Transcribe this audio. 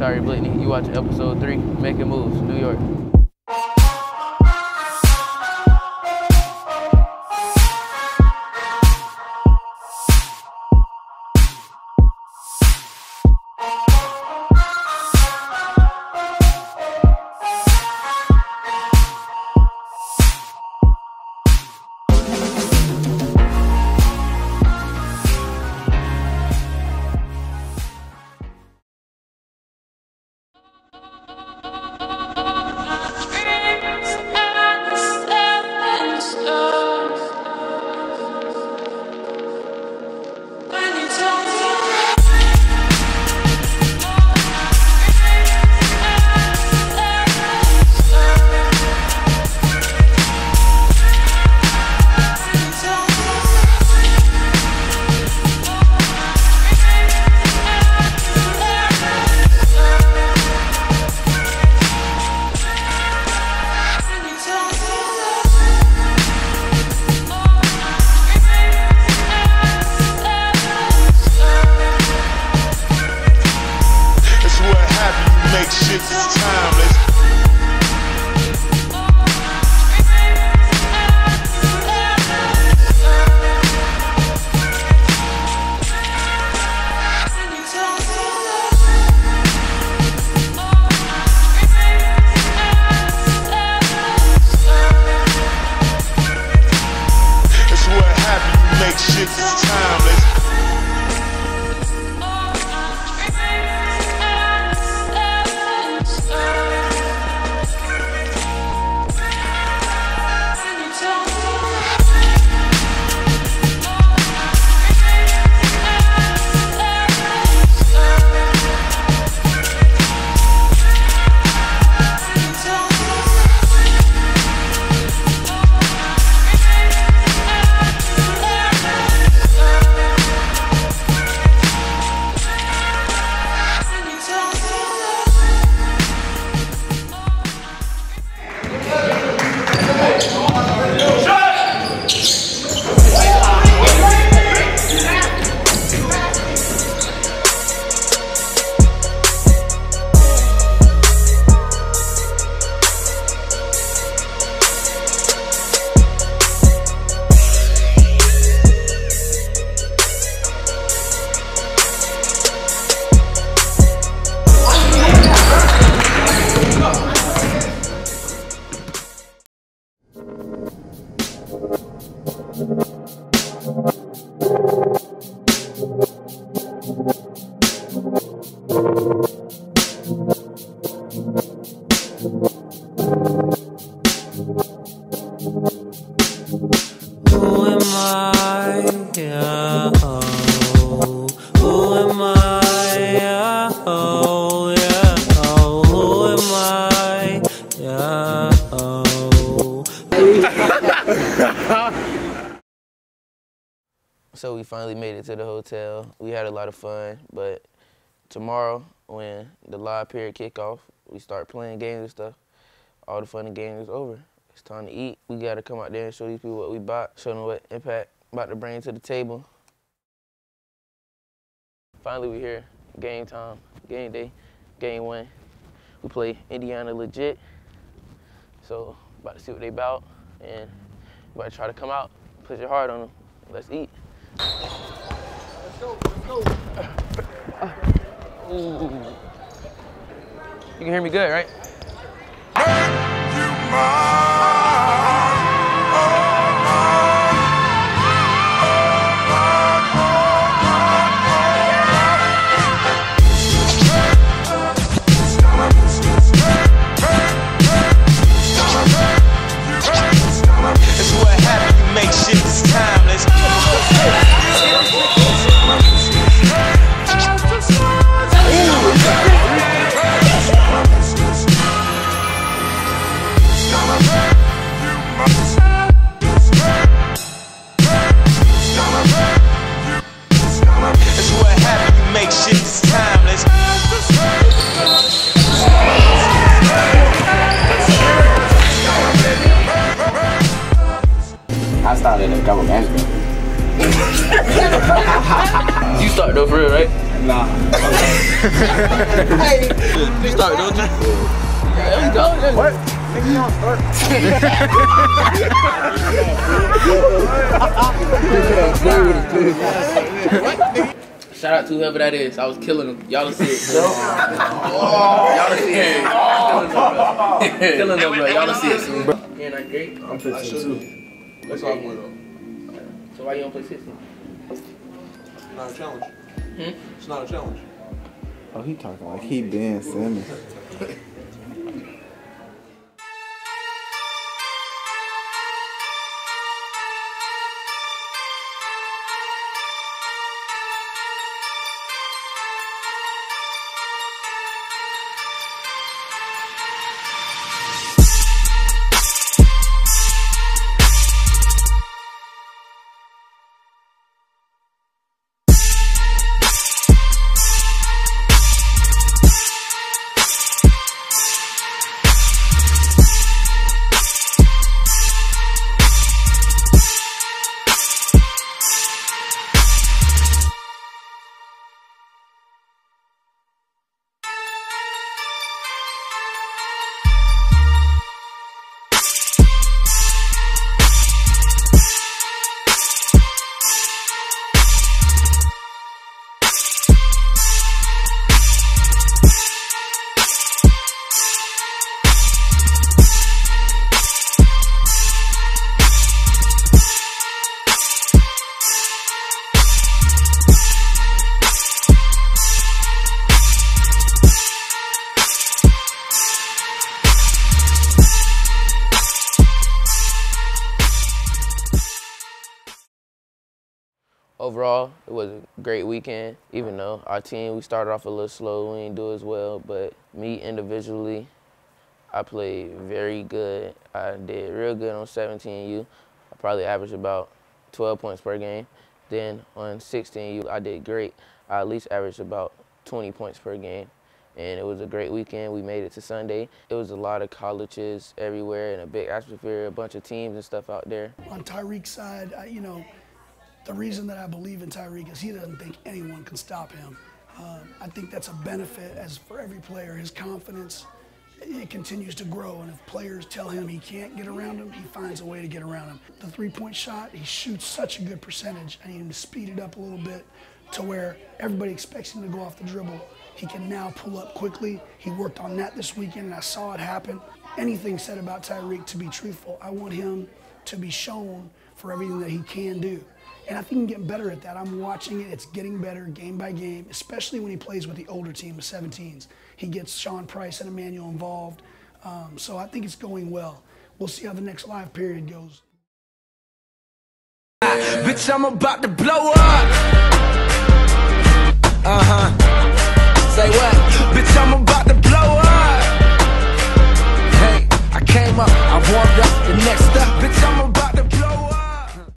Tyrieke Blakeney. You watch episode three, Making Moves, New York. Make shit Who So we finally made it to the hotel. We had a lot of fun, but tomorrow when the live period kick off, we start playing games and stuff. All the fun and games is over. It's time to eat. We gotta come out there and show these people what we bought, show them what impact about to bring to the table. Finally we here. Game time, game day, game one. We play Indiana legit. So about to see what they about and about to try to come out, put your heart on them. Let's eat. You can hear me good, right? You start, don't you? There we go. There we What? Nigga, you don't start. Shout out to whoever that is. I was killing them. Y'all see it. bro. Y'all see it. Killing them, bro. Y'all see it soon. Yeah, not great. I'm 15 too. That's all good though. So why you don't play 16? It's not a challenge. Hmm? It's not a challenge. Oh, he talking like he Ben Simmons. Overall, it was a great weekend. Even though our team, we started off a little slow, we didn't do as well. But me individually, I played very good. I did real good on 17U. I probably averaged about 12 points per game. Then on 16U, I did great. I at least averaged about 20 points per game. And it was a great weekend. We made it to Sunday. It was a lot of colleges everywhere and a big atmosphere, a bunch of teams and stuff out there. on Tyrieke's side, I, you know, the reason that I believe in Tyrieke is he doesn't think anyone can stop him. Um, I think that's a benefit as for every player. His confidence it continues to grow, and if players tell him he can't get around him, he finds a way to get around him. The three-point shot, he shoots such a good percentage. I need him to speed it up a little bit to where everybody expects him to go off the dribble. He can now pull up quickly. He worked on that this weekend, and I saw it happen. Anything said about Tyrieke to be truthful, I want him to be shown for everything that he can do. And I think I'm getting better at that. I'm watching it. It's getting better game by game, especially when he plays with the older team, the 17s. He gets Sean Price and Emmanuel involved. Um, so I think it's going well. We'll see how the next live period goes. Bitch, I'm about to blow up. Uh huh. Say what? Bitch, I'm about to blow up. Hey, I came up, I warmed up, and next up. Bitch, I'm about